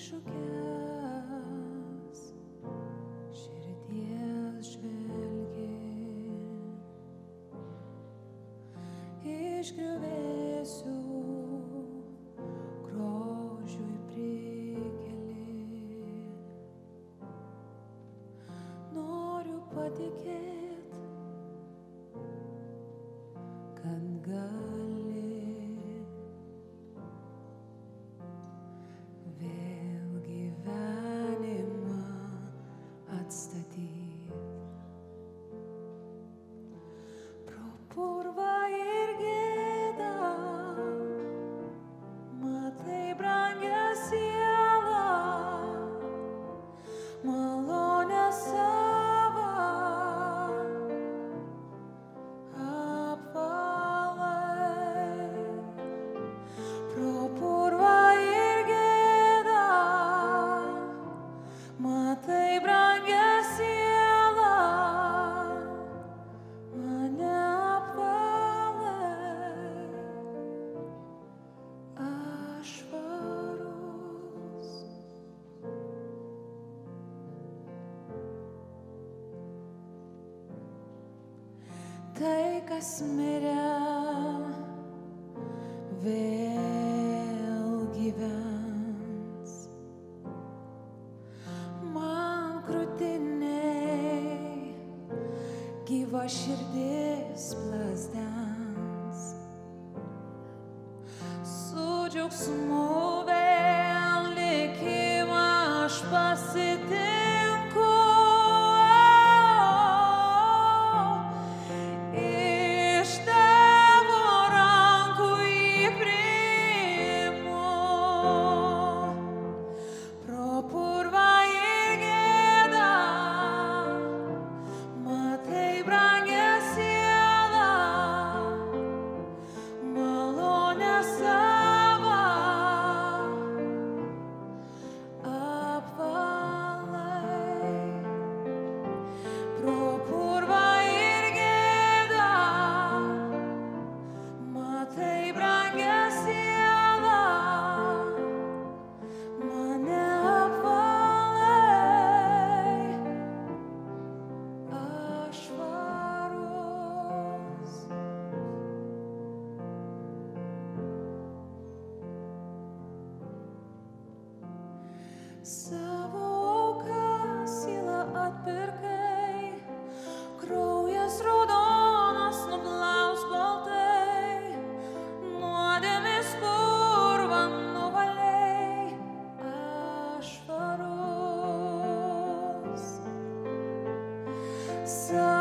šukės širdies žvelgi. Išgriuvėsiu grožiui prikeli. Noriu patikėti kad gali tai, kas mirė, vėl gyvens. Man krūtiniai gyvo širdis plasdens. Su džiaugsmu. Savo auką sielą atpirkai, kraujas raudonas nuplaus baltai, nuodėmis purvą nuvaliai, aš varus. Savo